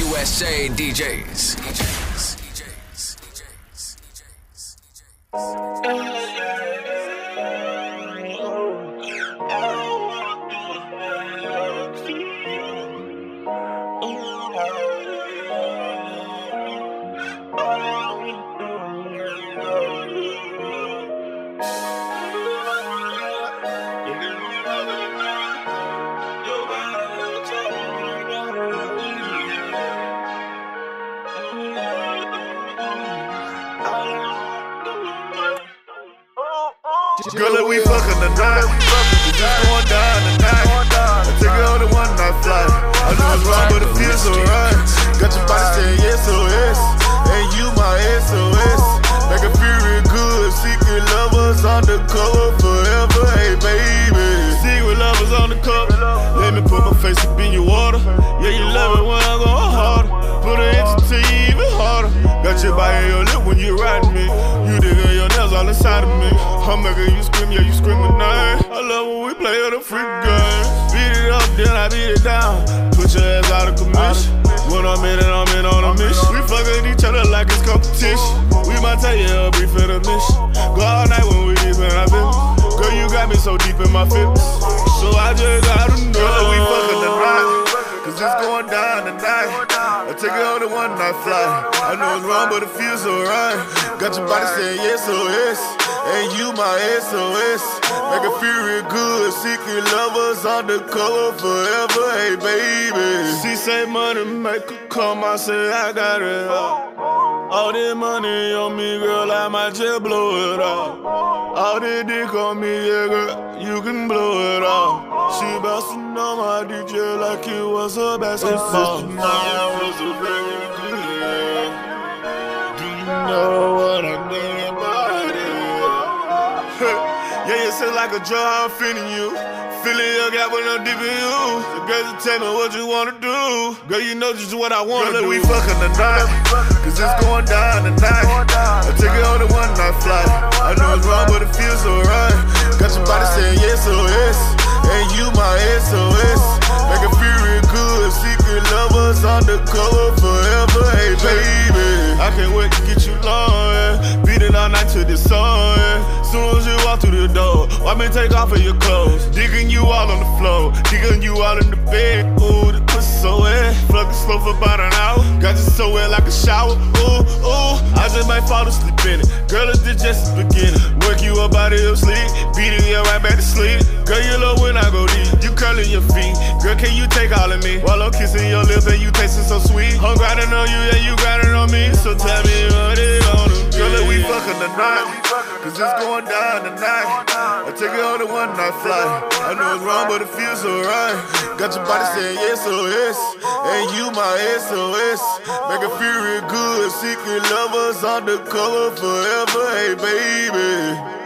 USA DJs. DJs. DJs. DJs. Girl, let we fucking tonight. We just going down tonight. I take her on the one night flight. I know it's wrong, but it feels alright. Got your body saying yes, SOS. And you my SOS. Make it feel real good. Secret lovers undercover forever. Hey, baby. Secret lovers on the cover. Let me put my face up in your water. Yeah, you love it when I go harder. Put it into you even harder. Got your body your lip when you riding me. All inside of me. I'm making you scream, yeah, you scream at night. I love when we play a freak game. Beat it up, then I beat it down. Put your ass out of commission. When I'm in it, I'm in on a mission. We fucking each other like it's competition. We might tell you a brief intermission. Go all night when we deep in our business. Girl, you got me so deep in my fitness. So I just gotta know. Girl, we fucking tonight. Cause it's going down tonight. Take it on the one night flight. I know it's wrong, but it feels alright. Got your body saying yes, oh yes. And you my SOS. Make it feel real good. Secret lovers undercover forever. Hey, baby. She say money make her come. I say I got it all. All this money on me, girl, I might just blow it all. All this dick on me, yeah, girl, you can blow it. Bouncing on my DJ like it was a basketball. Tonight was a very good. Do you know what I mean about it? yeah, you sound like a drug, I'm feeling you. Feeling your gap when I'm deep in you. The girls will tell me what you wanna do. Girl, you know just what I wanna Girl, do. we fucking tonight. Cause it's going down tonight. I take it on the one night flight. I know it's wrong, but it feels alright. Got your body saying yes, oh yes. And you my SOS. Make it feel good. Secret lovers undercover forever. Hey, baby. I can't wait to get you long. Beat it all night to the sun. Soon as you walk through the door, why me take off of your clothes? Digging you all on the floor, digging you all in the bed. Ooh, the pussy so wet. Fucking slow for about an hour. So wet like a shower. Ooh, ooh, I just might fall asleep in it. Girl, it's just the beginning. Work you up out of your sleep, beating you right back to sleep. Girl, you love when I go deep. You curling your feet. Girl, can you take all of me? While I'm kissing your lips and you tasting so sweet. I'm grinding on you, yeah, you grinding on me. So tell me what it be. Girl, let we fucking tonight. Cause it's going down tonight one night fly. I know it's wrong, but it feels alright. Got your body saying yes, oh yes. And you my SOS. Make it feel real good. Secret lovers on the cover forever. Hey, baby.